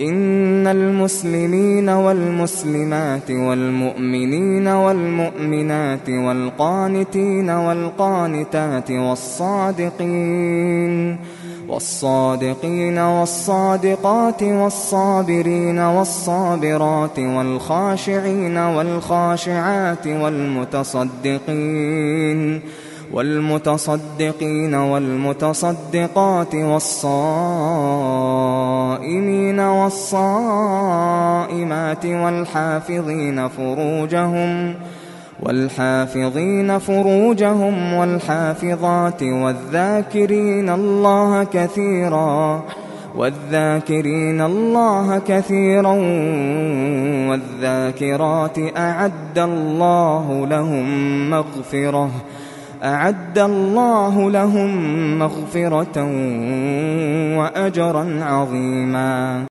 إن المسلمين والمسلمات والمؤمنين والمؤمنات والقانتين والقانتات والصادقين والصادقين والصادقات والصابرين والصابرات والخاشعين والخاشعات والمتصدقين والمتصدقين والمتصدقات والصائمين والصائمات والحافظين فروجهم والحافظين فروجهم والحافظات والذاكرين الله كثيرا والذاكرين الله كثيرا والذاكرات أعد الله لهم مغفرة أعد الله لهم مغفرة وأجرا عظيما